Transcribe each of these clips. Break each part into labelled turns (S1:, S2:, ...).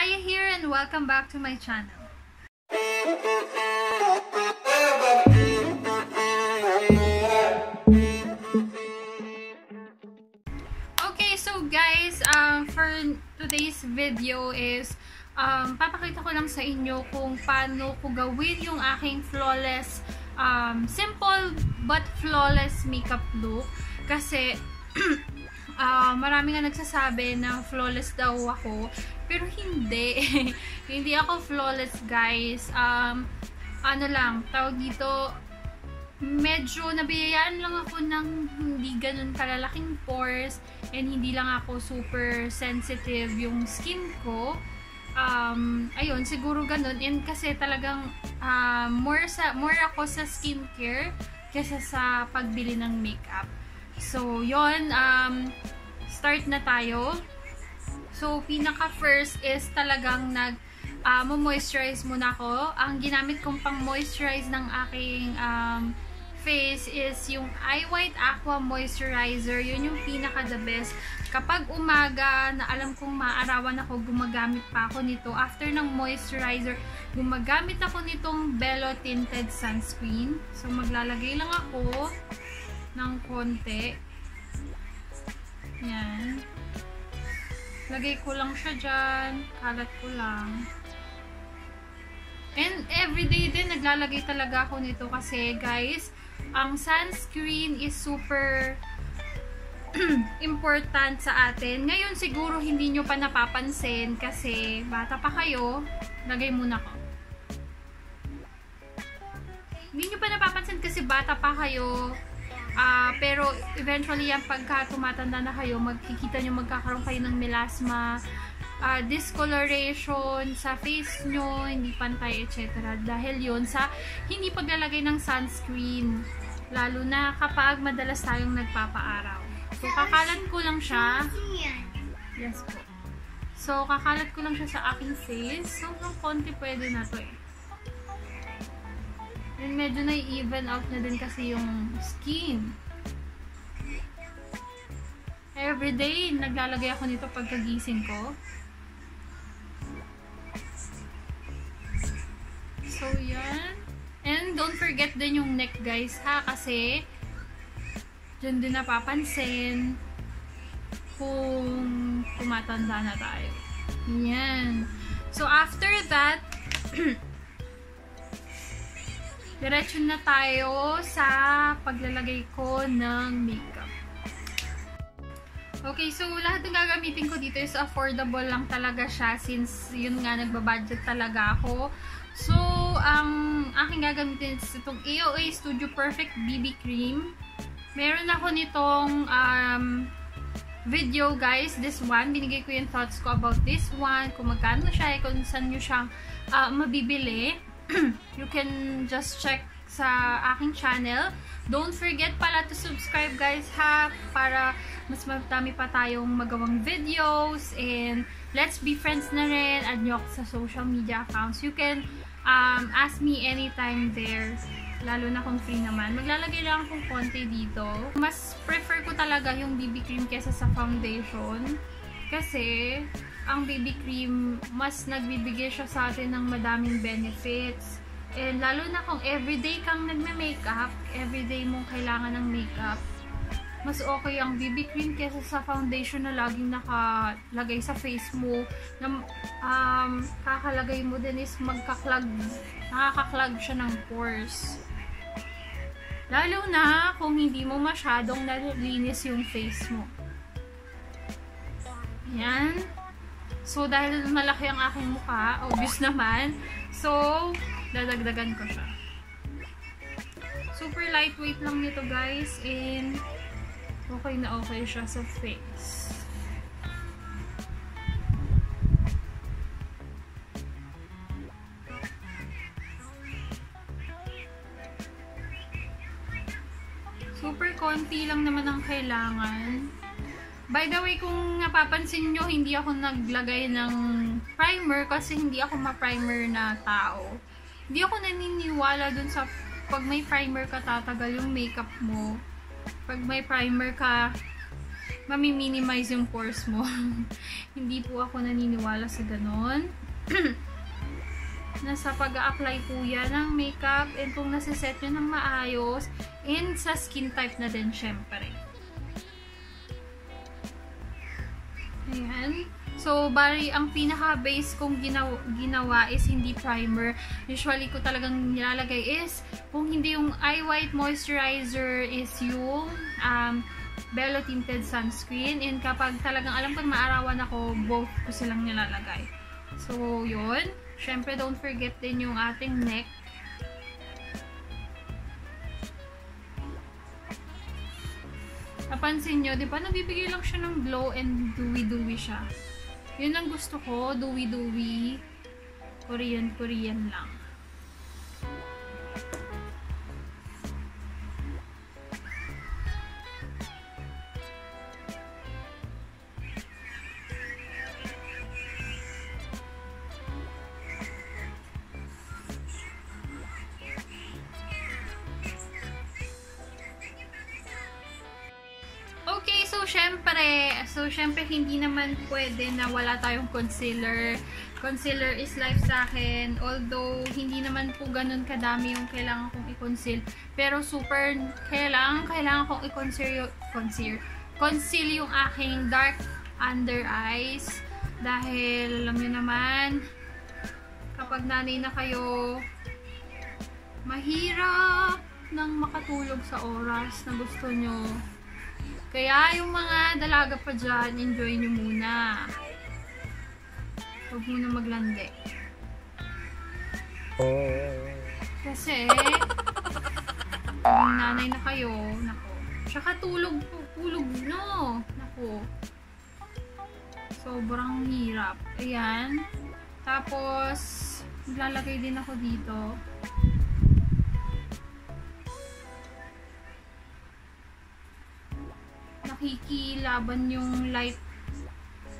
S1: Aya here and welcome back to my channel. Okay, so guys, um, for today's video is um, papakita ko lang sa inyo kung paano ko gawin yung aking flawless, um, simple but flawless makeup look. Kasi, uh, marami nga nagsasabi na flawless daw ako. Pero hindi. hindi ako flawless, guys. Um, ano lang, tawag dito, medyo nabiyayaan lang ako ng hindi ganun kalalaking pores and hindi lang ako super sensitive yung skin ko. Um, ayun, siguro ganun. And kasi talagang uh, more, sa, more ako sa skincare kesa sa pagbili ng makeup. So, yon um, start na tayo. So, pinaka first is talagang nag uh, moisturize muna ako. Ang ginamit kong pang moisturize ng aking um, face is yung Eye White Aqua Moisturizer. Yun yung pinaka the best. Kapag umaga na alam kong maarawan ako, gumagamit pa ako nito. After ng moisturizer, gumagamit ako nitong Bello Tinted Sunscreen. So, maglalagay lang ako ng konti. Yan. Lagay ko lang siya dyan. Kalat ko lang. And everyday din, naglalagay talaga ako nito kasi, guys, ang sunscreen is super important sa atin. Ngayon, siguro hindi nyo pa napapansin kasi bata pa kayo. Lagay muna ko. Hindi nyo pa napapansin kasi bata pa kayo. Uh, pero eventually yan pagka tumatanda na kayo, magkikita nyo magkakaroon kayo ng melasma, uh, discoloration sa face nyo, hindi pantay, etc. Dahil yon sa hindi paglalagay ng sunscreen. Lalo na kapag madalas tayong nagpapaaraw. So, kakalat ko lang siya. Yes po. So, kakalat ko lang siya sa aking face. So, ng konti pwede na to eh. And medyo na-even out na din kasi yung skin. Everyday, naglalagay ako nito pagkagising ko. So, yan. And don't forget din yung neck guys ha. Kasi, dyan din napapansin kung tumatanda na tayo. Yan. So, after that, diretso na tayo sa paglalagay ko ng makeup. Okay, so lahat ng gagamitin ko dito is affordable lang talaga siya since yun nga nagbabudget talaga ako. So, ang aking gagamitin is itong AOA Studio Perfect BB Cream. Meron ako nitong um, video guys, this one. Binigay ko yung thoughts ko about this one, kung magkano siya, kung saan nyo siyang uh, mabibili. you can just check sa aking channel. Don't forget pala to subscribe guys ha para mas madami pa tayong magawang videos and let's be friends na rin. Add nyo sa social media accounts. You can um, ask me anytime there. Lalo na kung free naman. Maglalagay lang akong konti dito. Mas prefer ko talaga yung BB cream kesa sa foundation. Kasi, ang BB cream, mas nagbibigay siya sa atin ng madaming benefits. And lalo na kung everyday kang nagme-makeup, everyday mong kailangan ng makeup, mas okay ang BB cream kesa sa foundation na laging nakalagay sa face mo na um, kakalagay mo din is magkaklag nakakaklag siya ng pores. Lalo na kung hindi mo masyadong nalinis yung face mo. Yan so dahil malaki ang aking mukha obvious naman so dadagdagan ko siya. Super lightweight lang nito guys and okay na okay siya sa face. Super konti lang naman ang kailangan. By the way, kung napapansin nyo, hindi ako naglagay ng primer kasi hindi ako ma-primer na tao hindi ako naniniwala dun sa pag may primer ka tatagal yung makeup mo. Pag may primer ka mami-minimize yung pores mo. Hindi po ako naniniwala sa ganon. nasa pag-a-apply po yan ng makeup and kung nasa-set nyo ng maayos and sa skin type na din syempre. Ayan. So, bari, ang pinaka-base kong ginawa, ginawa is hindi primer. Usually ko talagang nilalagay is, kung hindi yung eye white moisturizer is yung um, Bello Tinted Sunscreen. And kapag talagang alam ko maarawan ako, both ko silang nilalagay. So, yun. Siyempre, don't forget din yung ating neck. Napansin nyo, di ba, nabibigay lang siya ng glow and dewy-dewy siya. Yun ang gusto ko, dewy-dewy. Korean-Korean lang. So syempre hindi naman pwede na wala tayong concealer. Concealer is life sa akin. Although, hindi naman po ganun kadami yung kailangan kong i-conceal. Pero super, kailangan, kailangan kong i-conceal, conceal, conceal yung aking dark under eyes. Dahil, alam nyo naman, kapag nanay na kayo, mahirap nang makatulog sa oras na gusto nyo. Kaya yung mga dalaga pa dyan, enjoy nyo muna. Huwag muna maglandi. Kasi, kung nanay na kayo, nako. Tsaka tulog, tulog no. Nako. Sobrang hirap. Ayan. Tapos, maglalagay din ako dito. Nakikilaban yung light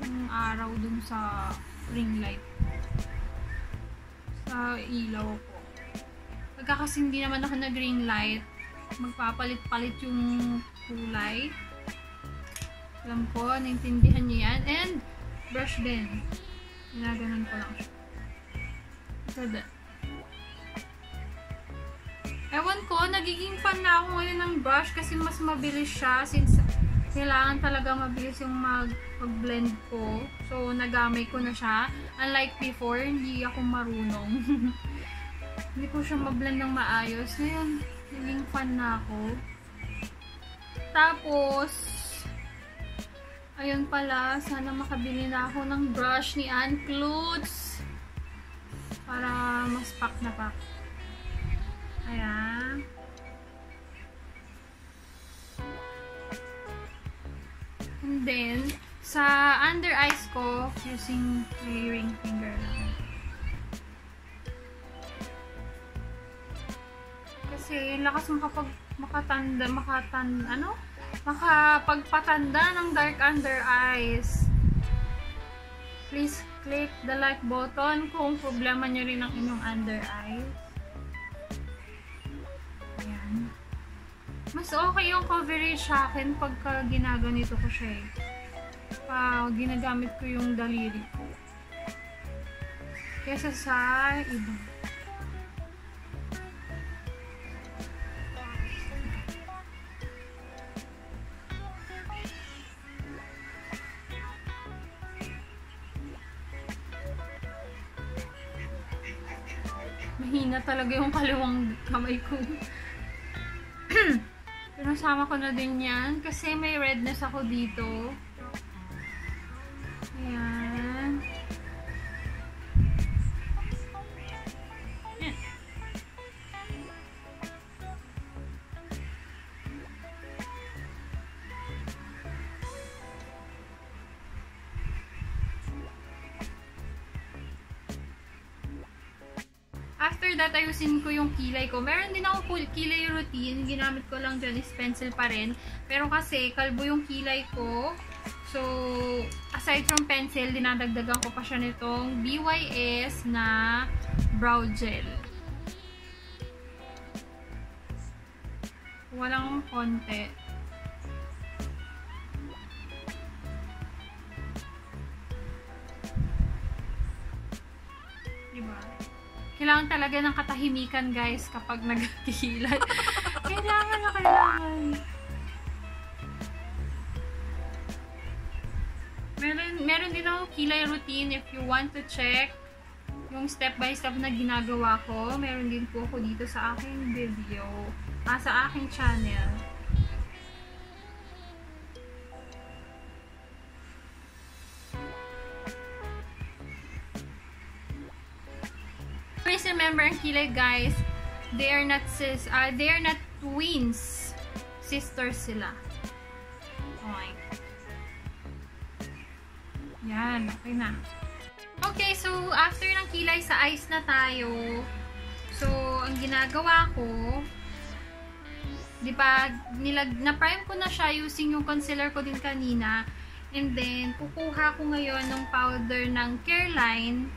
S1: ng araw dun sa ring light. Sa ilaw ko. Pagka kasi hindi naman ako nag ring light magpapalit-palit yung kulay. Alam ko, naintindihan niyo yan. And brush din. Ginaganon ko lang siya. That Ewan ko, nagiging fan na ako ngayon ng brush kasi mas mabilis siya since kailangan talaga mabilis yung mag, mag-blend ko. So, nagamay ko na siya. Unlike before, hindi ako marunong. hindi ko siya mag-blend ng maayos. Ngayon, naging fan na ako. Tapos, ayun pala, sana makabili na ako ng brush ni Ann Klutz. Para mas pack na pack. Ayan. And then, sa under eyes ko, using layering finger lang. Kasi, lakas makapag, makatanda, makatan, ano? Makapagpatanda ng dark under eyes. Please click the like button kung problema nyo rin ang inyong under eyes. Mas okay yung coverage sa akin pagka ginaganito ko siya eh. Pag ginagamit ko yung daliri ko. Kesa sa iba. Mahina talaga yung kaliwang kamay ko. Nasama ko na din yan. Kasi may redness ako dito. After that, ayusin ko yung kilay ko. Meron din ako kilay routine. Ginamit ko lang dyan is pencil pa rin. Pero kasi, kalbo yung kilay ko. So, aside from pencil, dinadagdagan ko pa siya nitong BYS na brow gel. Walang konti. Talaga ng katahimikan, guys, kapag nagkikilay. kailangan na kailangan. Meron, meron din ako kilay routine if you want to check yung step by step na ginagawa ko. Meron din po ako dito sa aking video. Ah, sa aking channel. Ang kilay guys, they are not sis, uh, they are not twins. Sisters sila. Okay. Yan, okay na. Okay, so after ng kilay sa eyes na tayo, so ang ginagawa ko, di ba, nilag, na-prime ko na siya using yung concealer ko din kanina. And then, kukuha ko ngayon ng powder ng Careline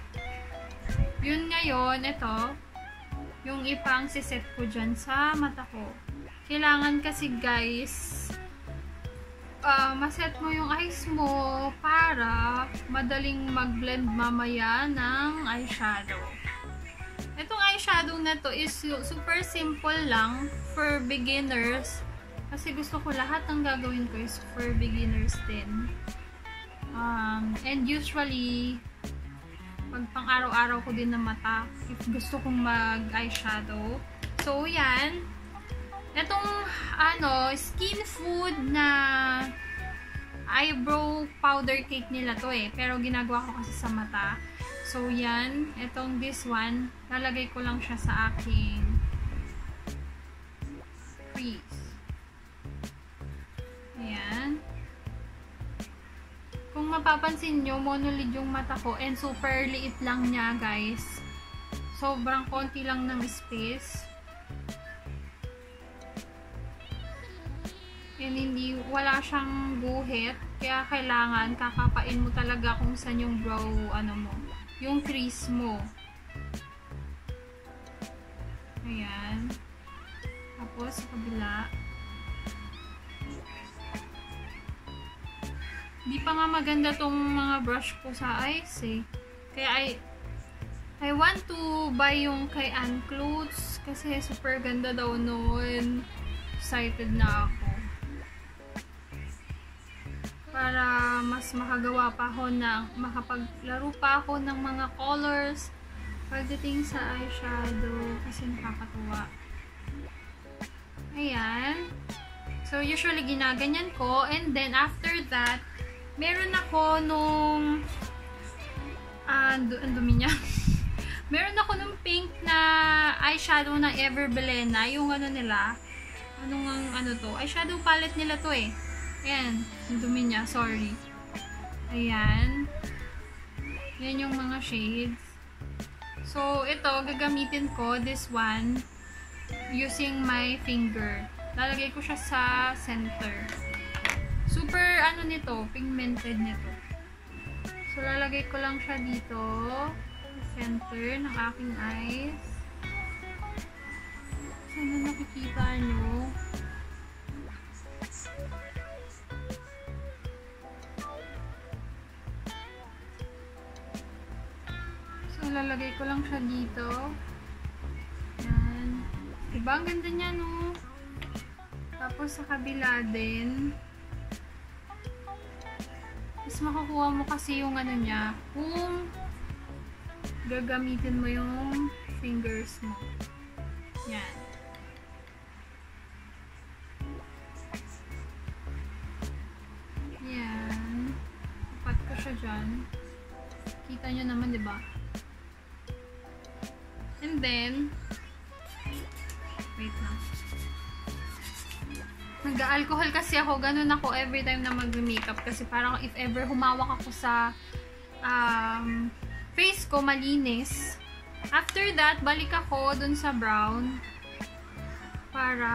S1: yun ngayon, ito, yung ipang siset ko dyan sa mata ko. Kailangan kasi guys, uh, maset mo yung eyes mo para madaling mag-blend mamaya ng eyeshadow. Itong eyeshadow na to is super simple lang for beginners. Kasi gusto ko lahat ng gagawin ko is for beginners din. Um, and usually, pag pang araw-araw ko din na mata if gusto kong mag eyeshadow so yan. Itong ano skin food na eyebrow powder cake nila to eh. Pero ginagawa ko kasi sa mata. So yan. Itong this one lalagay ko lang siya sa aking crease. Ayan mapapansin nyo, monolid yung mata ko and super liit lang niya guys. Sobrang konti lang ng space. And hindi, wala siyang guhit. Kaya kailangan kakapain mo talaga kung saan yung brow, ano mo, yung crease mo. Ayan. Tapos, sa kabila. Di pa nga maganda tong mga brush ko sa eyes eh. Kaya I, I want to buy yung kay Ann Clothes kasi super ganda daw noon. Excited na ako. Para mas makagawa pa ako ng, makapaglaro pa ako ng mga colors pagdating sa eyeshadow kasi nakakatuwa. Ayan. So, usually ginaganyan ko and then after that, meron ako nung uh, ang dumi niya. Meron ako nung pink na eyeshadow ng Ever Belena yung ano nila. Anong ang ano to? Eyeshadow palette nila to eh. Ayan ang dumi niya sorry. Ayan. Yan yung mga shades. So ito gagamitin ko this one using my finger. Lalagay ko siya sa center Super, ano nito, pigmented nito. So, lalagay ko lang siya dito, center ng aking eyes. Sana nakikita nyo. So, lalagay ko lang siya dito. Yan. Diba? Ang ganda niya, no? Tapos, sa kabila din, makukuha mo kasi yung ano niya, kung gagamitin mo yung fingers mo. Ganun ako every time na mag-makeup kasi parang if ever humawak ako sa um, face ko malinis. After that, balik ako dun sa brown para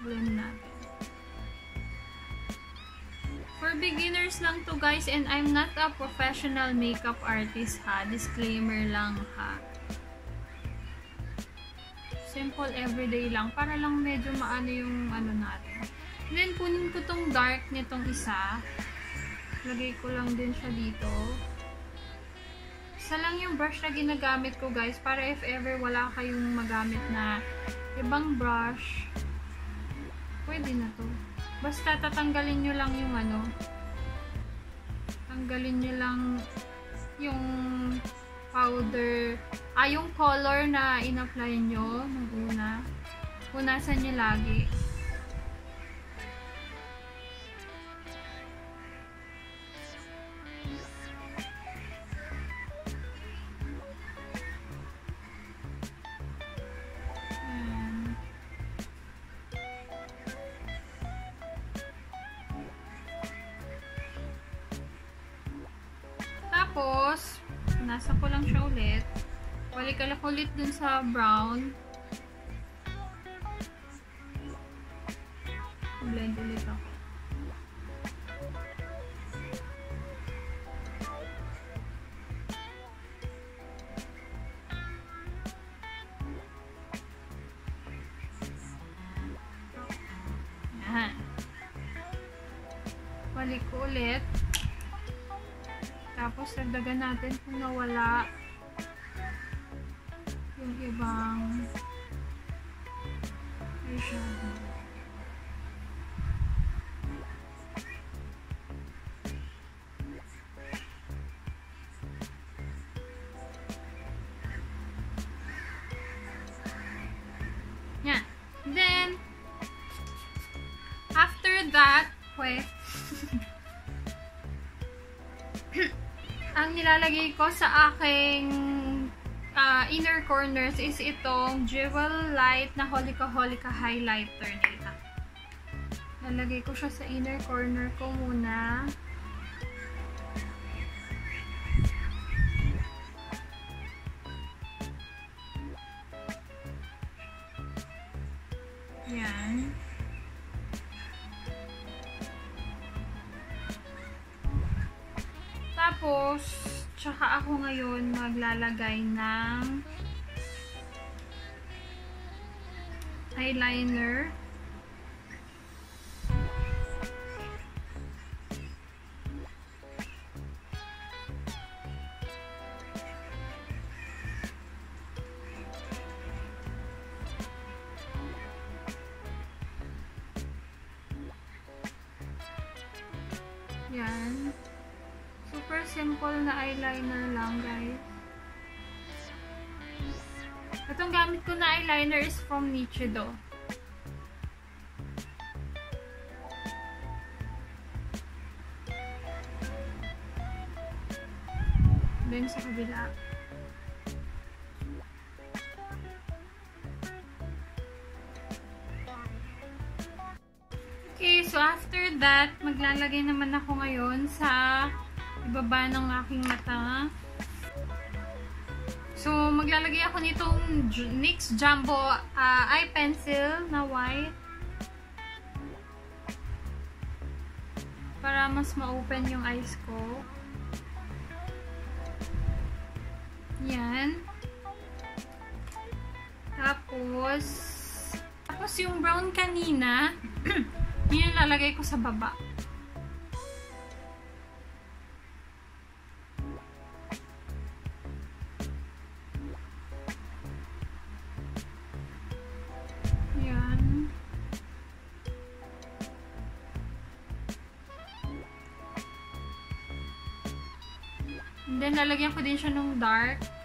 S1: blend natin. For beginners lang to guys and I'm not a professional makeup artist ha. Disclaimer lang ha simple everyday lang para lang medyo maano yung ano natin. And then kunin ko tong dark nitong isa. Lagay ko lang din siya dito. Isa lang yung brush na ginagamit ko guys para if ever wala kayong magamit na ibang brush, pwede na to. Basta tatanggalin nyo lang yung ano, tanggalin nyo lang yung powder, ah, yung color na in-apply nyo nung una. Punasan nyo lagi. Ulit dun sa brown. Blend ulit ako. Yan. Balik ko ulit. Tapos, dagdagan natin kung nawala yung ibang eyeshadow. Yan. Then, after that, pwede, ang nilalagay ko sa aking corners is itong Jewel Light na Holika Holika highlighter nila. Lalagay ko siya sa inner corner ko muna. Yan. Tapos, tsaka ako ngayon maglalagay ng eyeliner. Itong gamit ko na eyeliner is from Nichido. Then sa kabila. Okay, so after that, maglalagay naman ako ngayon sa ibaba ng aking mata. So, maglalagay ako nitong NYX Jumbo uh, eye pencil na white. Para mas ma-open yung eyes ko. Yan. Tapos, tapos yung brown kanina, yun lalagay ko sa baba. Din siya ng dark.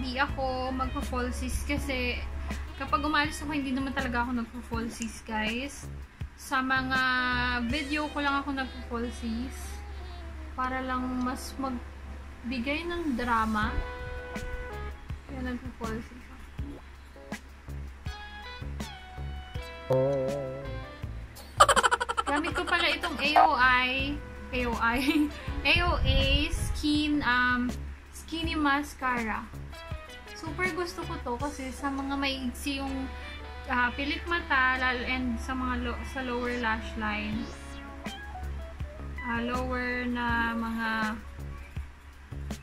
S1: Hindi ako magpa-falsies kasi kapag umalis ako, hindi naman talaga ako nagpa-falsies, guys. Sa mga video ko lang ako nagpa-falsies para lang mas magbigay ng drama. Kaya nagpa-falsies ako. Gamit ko pala itong AOI AOI AOA Skin um, Skinny Mascara. Super gusto ko to kasi sa mga may iksi yung uh, pilik mata and sa mga lo sa lower lash line. Uh, lower na mga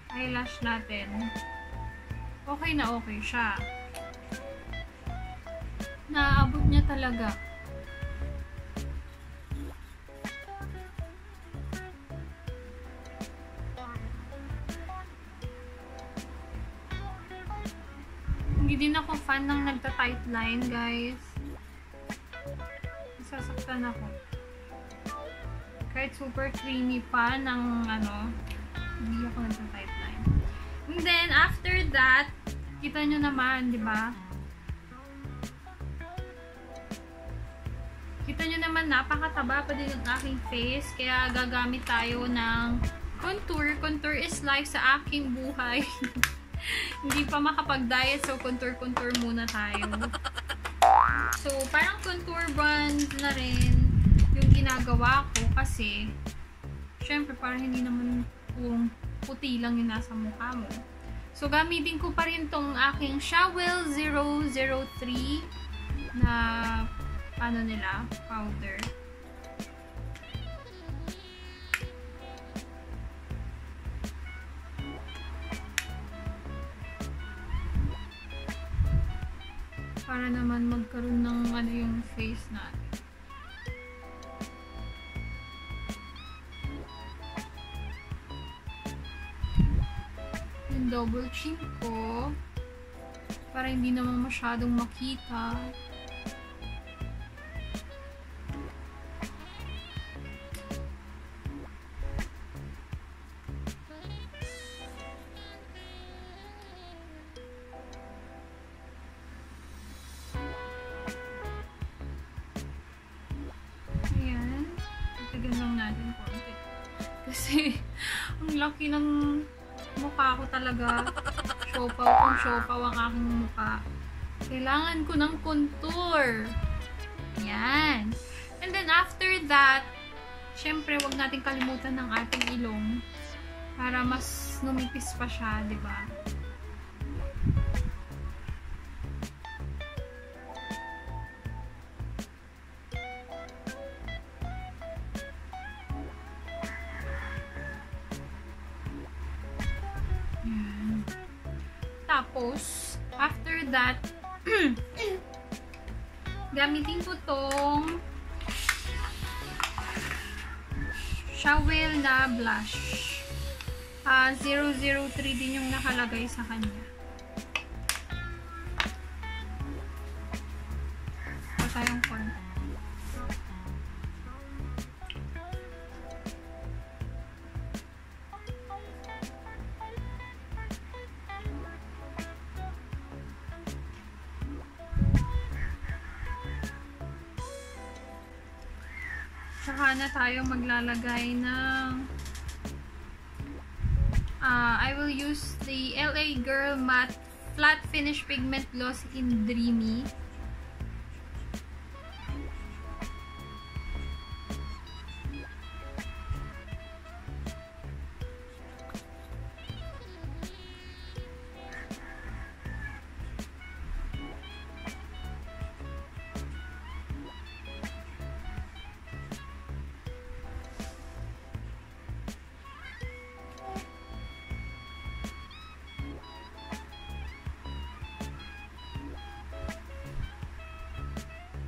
S1: eyelash natin. Okay na okay siya. Naabot niya talaga. Din ako fan ng nagta-tight line, guys. Nasasaktan ako. Kahit super creamy pa ng ano, hindi ako nagta-tight line. And then, after that, kita nyo naman, di ba? Kita nyo naman, napakataba pa din ng aking face. Kaya gagamit tayo ng contour. Contour is life sa aking buhay. hindi pa makapag-diet, so contour-contour muna tayo. So, parang contour brand na rin yung ginagawa ko kasi syempre parang hindi naman kung puti lang yung nasa mukha mo. So, gamitin ko pa rin tong aking Shawel 003 na ano nila, powder. Para naman magkaroon ng ano yung face natin. Yung double chin ko para hindi naman masyadong makita. Kasi, ang laki ng mukha ko talaga. Siopaw kung siopaw ang aking mukha. Kailangan ko ng contour. Yan. And then, after that, syempre, wag natin kalimutan ng ating ilong para mas numipis pa siya, di ba? Shawel na blush. Uh, ah, 003 din yung nakalagay sa kanya. Tayo maglalagay ng uh, I will use the LA Girl Matte Flat Finish Pigment Gloss in Dreamy.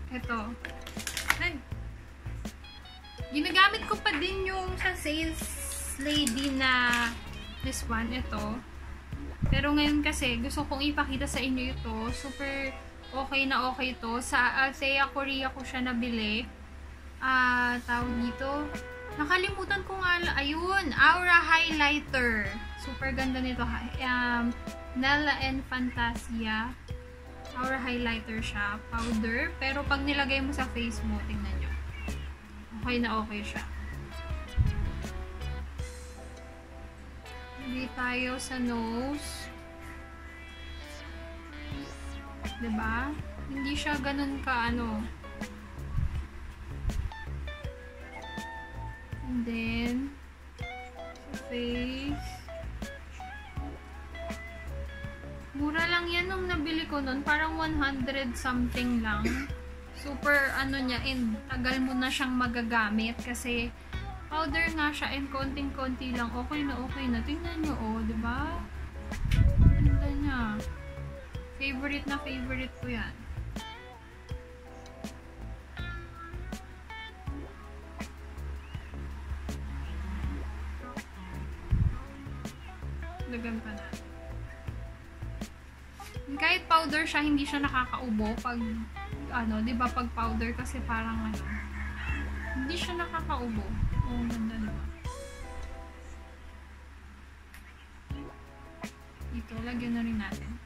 S1: Ito. Ay. Ginagamit ko pa din yung sa sales lady na this one. Ito. Pero ngayon kasi, gusto kong ipakita sa inyo ito. Super okay na okay to. Sa Althea Korea ko siya nabili. Ah, uh, tawag dito. Nakalimutan ko nga, ayun, Aura Highlighter. Super ganda nito. Um, Nella and Fantasia. Aura highlighter siya, powder. Pero pag nilagay mo sa face mo, tingnan nyo. Okay na okay siya. Hindi tayo sa nose. Diba? Hindi siya ganun ka ano. And then, face. Mura lang yan nung nabili ko nun. Parang 100 something lang. Super ano niya and tagal mo na siyang magagamit kasi powder nga siya and konting-konti lang. Okay na okay na. Tingnan nyo oh, di ba? Ganda niya. Favorite na favorite ko yan. Dagan pa na. Kahit powder siya, hindi siya nakakaubo pag, ano, di ba pag powder kasi parang ano, hindi siya nakakaubo. Oh, ganda diba? Ito, lagyan na rin natin.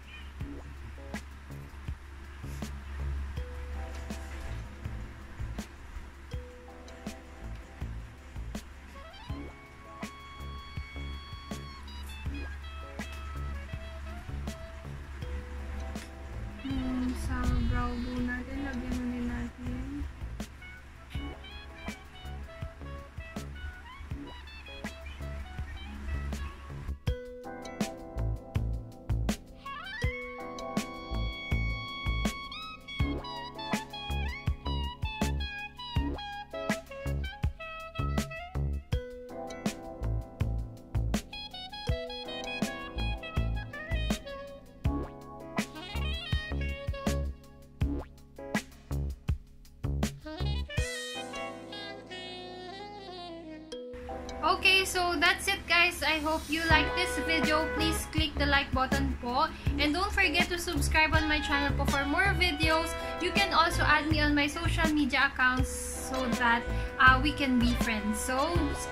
S1: So that's it guys. I hope you like this video. Please click the like button po. And don't forget to subscribe on my channel po for more videos. You can also add me on my social media accounts so that uh, we can be friends. So,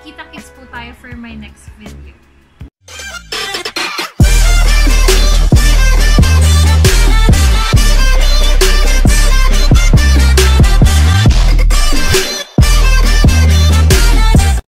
S1: kita-kits po tayo for my next video.